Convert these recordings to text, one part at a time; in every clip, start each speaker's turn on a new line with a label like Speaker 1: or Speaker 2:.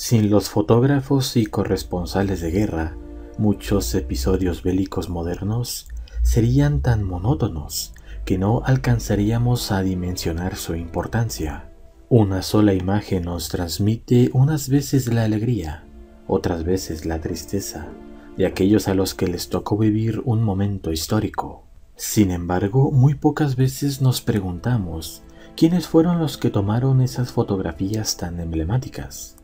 Speaker 1: Sin los fotógrafos y corresponsales de guerra, muchos episodios bélicos modernos serían tan monótonos que no alcanzaríamos a dimensionar su importancia. Una sola imagen nos transmite unas veces la alegría, otras veces la tristeza de aquellos a los que les tocó vivir un momento histórico. Sin embargo, muy pocas veces nos preguntamos quiénes fueron los que tomaron esas fotografías tan emblemáticas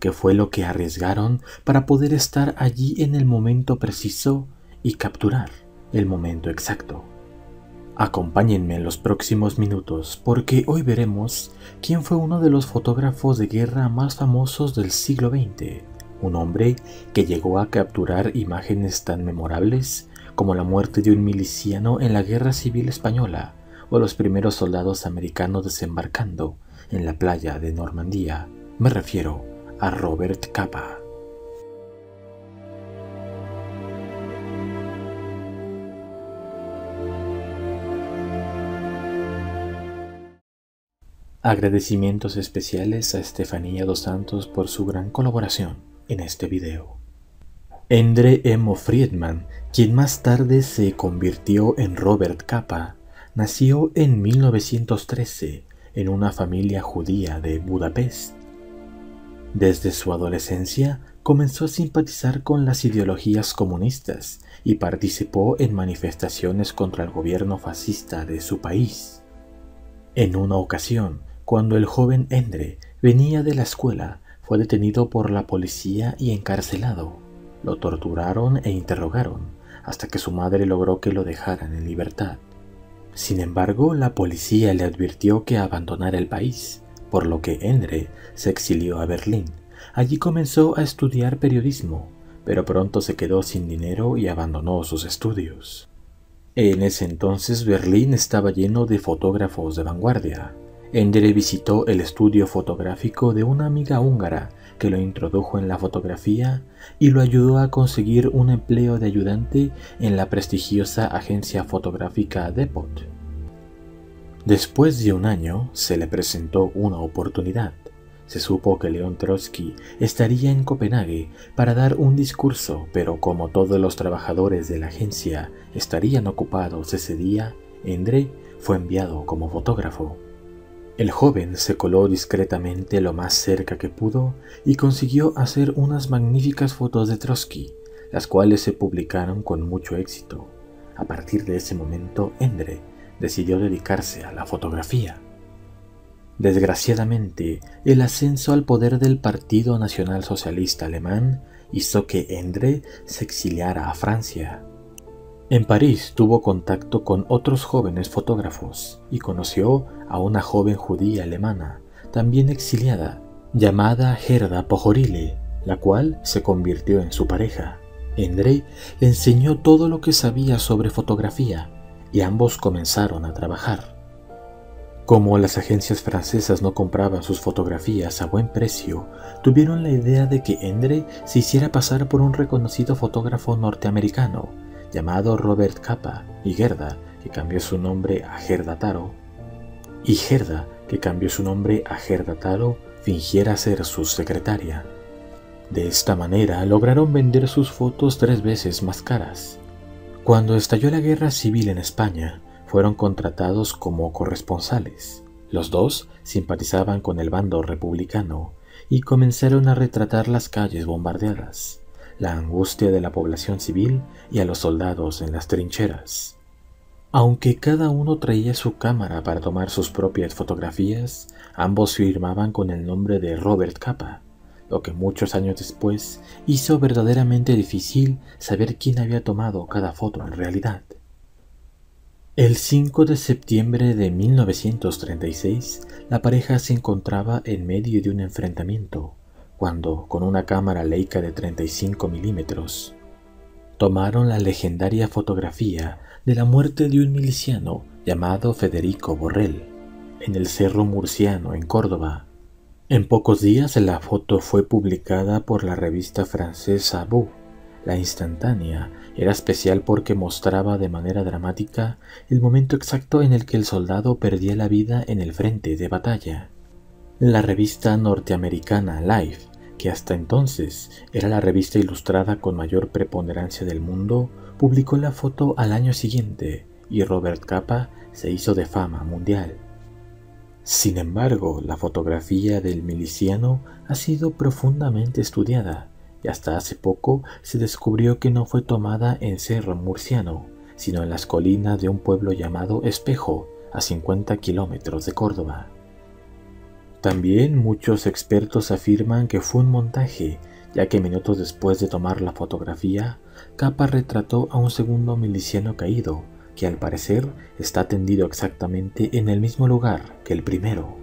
Speaker 1: qué fue lo que arriesgaron para poder estar allí en el momento preciso y capturar el momento exacto. Acompáñenme en los próximos minutos porque hoy veremos quién fue uno de los fotógrafos de guerra más famosos del siglo XX, un hombre que llegó a capturar imágenes tan memorables como la muerte de un miliciano en la Guerra Civil Española o los primeros soldados americanos desembarcando en la playa de Normandía. Me refiero a Robert Capa. Agradecimientos especiales a Estefanía dos Santos por su gran colaboración en este video. Endre Emo Friedman, quien más tarde se convirtió en Robert Capa, nació en 1913 en una familia judía de Budapest. Desde su adolescencia comenzó a simpatizar con las ideologías comunistas y participó en manifestaciones contra el gobierno fascista de su país. En una ocasión, cuando el joven Endre venía de la escuela, fue detenido por la policía y encarcelado. Lo torturaron e interrogaron hasta que su madre logró que lo dejaran en libertad. Sin embargo, la policía le advirtió que abandonara el país, por lo que Endre se exilió a Berlín. Allí comenzó a estudiar periodismo, pero pronto se quedó sin dinero y abandonó sus estudios. En ese entonces Berlín estaba lleno de fotógrafos de vanguardia. Endre visitó el estudio fotográfico de una amiga húngara que lo introdujo en la fotografía y lo ayudó a conseguir un empleo de ayudante en la prestigiosa agencia fotográfica Depot. Después de un año se le presentó una oportunidad. Se supo que León Trotsky estaría en Copenhague para dar un discurso, pero como todos los trabajadores de la agencia estarían ocupados ese día, Endre fue enviado como fotógrafo. El joven se coló discretamente lo más cerca que pudo y consiguió hacer unas magníficas fotos de Trotsky, las cuales se publicaron con mucho éxito. A partir de ese momento, Endre decidió dedicarse a la fotografía. Desgraciadamente, el ascenso al poder del Partido Nacional Socialista Alemán hizo que Endre se exiliara a Francia. En París tuvo contacto con otros jóvenes fotógrafos y conoció a una joven judía alemana, también exiliada, llamada Gerda Pojorile, la cual se convirtió en su pareja. Endre le enseñó todo lo que sabía sobre fotografía y ambos comenzaron a trabajar. Como las agencias francesas no compraban sus fotografías a buen precio, tuvieron la idea de que Endre se hiciera pasar por un reconocido fotógrafo norteamericano llamado Robert Capa y Gerda, que cambió su nombre a Gerda Taro, y Gerda, que cambió su nombre a Gerda Taro, fingiera ser su secretaria. De esta manera lograron vender sus fotos tres veces más caras, cuando estalló la guerra civil en España, fueron contratados como corresponsales. Los dos simpatizaban con el bando republicano y comenzaron a retratar las calles bombardeadas, la angustia de la población civil y a los soldados en las trincheras. Aunque cada uno traía su cámara para tomar sus propias fotografías, ambos firmaban con el nombre de Robert Capa, lo que muchos años después hizo verdaderamente difícil saber quién había tomado cada foto en realidad. El 5 de septiembre de 1936, la pareja se encontraba en medio de un enfrentamiento, cuando, con una cámara Leica de 35 milímetros, tomaron la legendaria fotografía de la muerte de un miliciano llamado Federico Borrell, en el Cerro Murciano, en Córdoba, en pocos días la foto fue publicada por la revista francesa Bou. La instantánea era especial porque mostraba de manera dramática el momento exacto en el que el soldado perdía la vida en el frente de batalla. La revista norteamericana Life que hasta entonces era la revista ilustrada con mayor preponderancia del mundo, publicó la foto al año siguiente y Robert Capa se hizo de fama mundial. Sin embargo, la fotografía del miliciano ha sido profundamente estudiada y hasta hace poco se descubrió que no fue tomada en Cerro Murciano, sino en las colinas de un pueblo llamado Espejo, a 50 kilómetros de Córdoba. También muchos expertos afirman que fue un montaje, ya que minutos después de tomar la fotografía, Capa retrató a un segundo miliciano caído, que al parecer está tendido exactamente en el mismo lugar que el primero.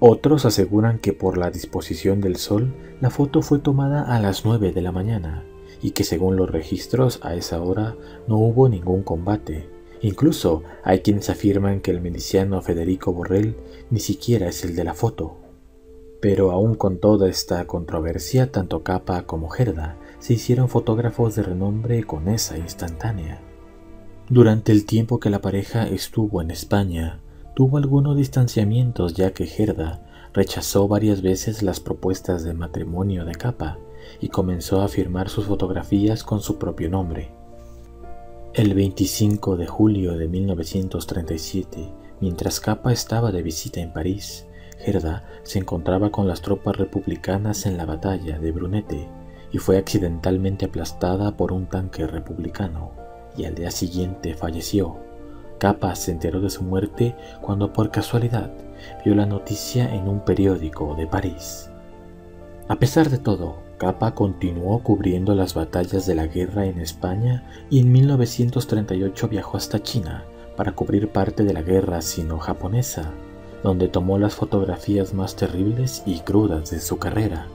Speaker 1: Otros aseguran que por la disposición del sol, la foto fue tomada a las 9 de la mañana y que según los registros a esa hora no hubo ningún combate. Incluso hay quienes afirman que el miliciano Federico Borrell ni siquiera es el de la foto. Pero aún con toda esta controversia, tanto Capa como Gerda se hicieron fotógrafos de renombre con esa instantánea. Durante el tiempo que la pareja estuvo en España, tuvo algunos distanciamientos ya que Gerda rechazó varias veces las propuestas de matrimonio de Capa y comenzó a firmar sus fotografías con su propio nombre. El 25 de julio de 1937, mientras Capa estaba de visita en París, Gerda se encontraba con las tropas republicanas en la batalla de Brunete y fue accidentalmente aplastada por un tanque republicano y al día siguiente falleció Capa se enteró de su muerte cuando por casualidad vio la noticia en un periódico de París. A pesar de todo, Capa continuó cubriendo las batallas de la guerra en España y en 1938 viajó hasta China para cubrir parte de la guerra sino-japonesa, donde tomó las fotografías más terribles y crudas de su carrera.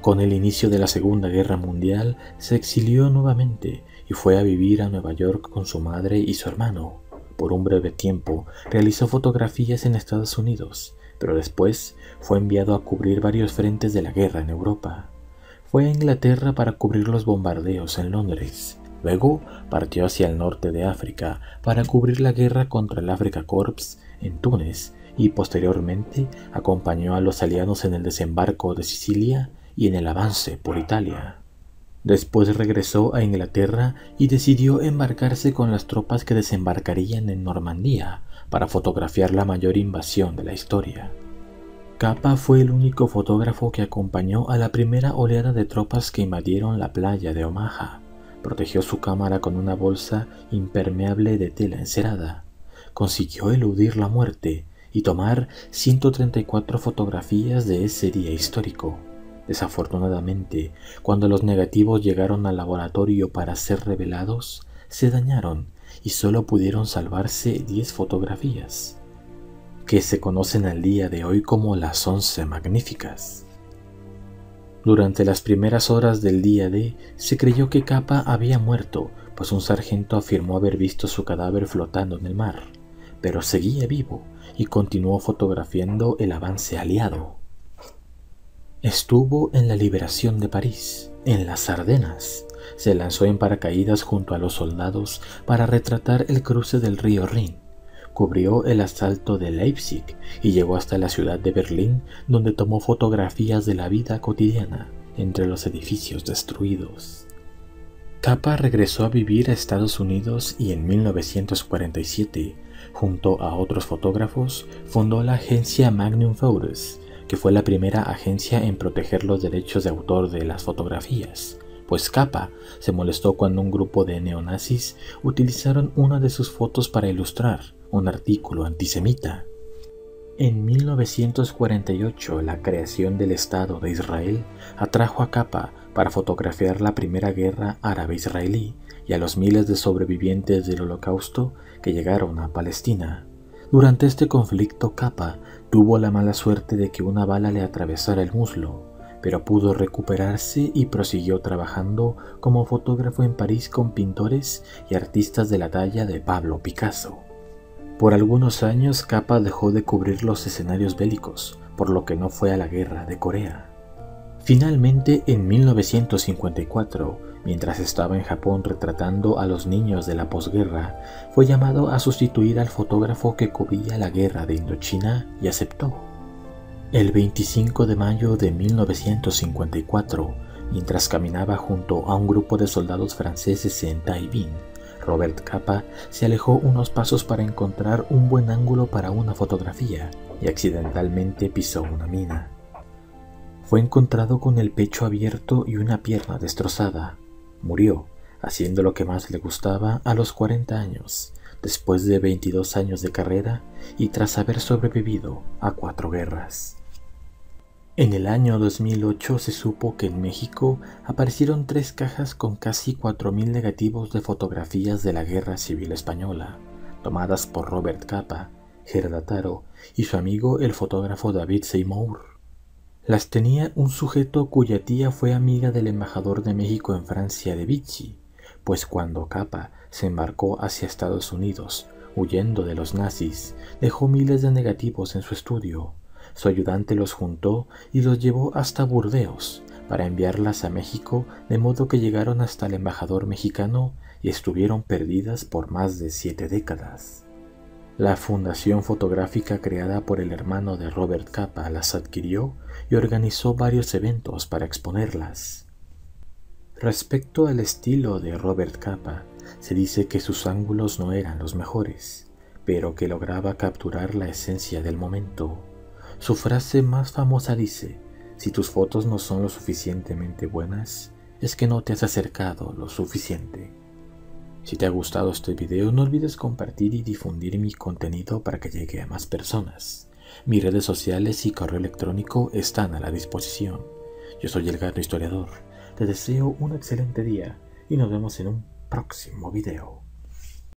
Speaker 1: Con el inicio de la Segunda Guerra Mundial se exilió nuevamente y fue a vivir a Nueva York con su madre y su hermano. Por un breve tiempo realizó fotografías en Estados Unidos, pero después fue enviado a cubrir varios frentes de la guerra en Europa. Fue a Inglaterra para cubrir los bombardeos en Londres. Luego partió hacia el norte de África para cubrir la guerra contra el Africa Corps en Túnez y posteriormente acompañó a los aliados en el desembarco de Sicilia y en el avance por Italia. Después regresó a Inglaterra y decidió embarcarse con las tropas que desembarcarían en Normandía para fotografiar la mayor invasión de la historia. Capa fue el único fotógrafo que acompañó a la primera oleada de tropas que invadieron la playa de Omaha. Protegió su cámara con una bolsa impermeable de tela encerada. Consiguió eludir la muerte y tomar 134 fotografías de ese día histórico. Desafortunadamente, cuando los negativos llegaron al laboratorio para ser revelados, se dañaron y solo pudieron salvarse 10 fotografías, que se conocen al día de hoy como las 11 magníficas. Durante las primeras horas del día D, se creyó que Capa había muerto, pues un sargento afirmó haber visto su cadáver flotando en el mar, pero seguía vivo y continuó fotografiando el avance aliado. Estuvo en la liberación de París, en las Ardenas. Se lanzó en paracaídas junto a los soldados para retratar el cruce del río Rin. Cubrió el asalto de Leipzig y llegó hasta la ciudad de Berlín, donde tomó fotografías de la vida cotidiana entre los edificios destruidos. Capa regresó a vivir a Estados Unidos y en 1947, junto a otros fotógrafos, fundó la agencia Magnum Photos, que fue la primera agencia en proteger los derechos de autor de las fotografías, pues Capa se molestó cuando un grupo de neonazis utilizaron una de sus fotos para ilustrar un artículo antisemita. En 1948, la creación del Estado de Israel atrajo a Capa para fotografiar la primera guerra árabe-israelí y a los miles de sobrevivientes del holocausto que llegaron a Palestina. Durante este conflicto, Capa Tuvo la mala suerte de que una bala le atravesara el muslo, pero pudo recuperarse y prosiguió trabajando como fotógrafo en París con pintores y artistas de la talla de Pablo Picasso. Por algunos años Capa dejó de cubrir los escenarios bélicos, por lo que no fue a la guerra de Corea. Finalmente, en 1954, mientras estaba en Japón retratando a los niños de la posguerra, fue llamado a sustituir al fotógrafo que cubría la guerra de Indochina y aceptó. El 25 de mayo de 1954, mientras caminaba junto a un grupo de soldados franceses en Taibín, Robert Capa se alejó unos pasos para encontrar un buen ángulo para una fotografía y accidentalmente pisó una mina. Fue encontrado con el pecho abierto y una pierna destrozada. Murió, haciendo lo que más le gustaba a los 40 años, después de 22 años de carrera y tras haber sobrevivido a cuatro guerras. En el año 2008 se supo que en México aparecieron tres cajas con casi 4.000 negativos de fotografías de la Guerra Civil Española, tomadas por Robert Capa, Gerda Taro y su amigo el fotógrafo David Seymour. Las tenía un sujeto cuya tía fue amiga del embajador de México en Francia de Vichy, pues cuando Capa se embarcó hacia Estados Unidos, huyendo de los nazis, dejó miles de negativos en su estudio, su ayudante los juntó y los llevó hasta Burdeos para enviarlas a México, de modo que llegaron hasta el embajador mexicano y estuvieron perdidas por más de siete décadas. La fundación fotográfica creada por el hermano de Robert Capa las adquirió y organizó varios eventos para exponerlas. Respecto al estilo de Robert Capa, se dice que sus ángulos no eran los mejores, pero que lograba capturar la esencia del momento. Su frase más famosa dice, si tus fotos no son lo suficientemente buenas, es que no te has acercado lo suficiente. Si te ha gustado este video, no olvides compartir y difundir mi contenido para que llegue a más personas. Mis redes sociales y correo electrónico están a la disposición. Yo soy el gato historiador. Te deseo un excelente día y nos vemos en un próximo video.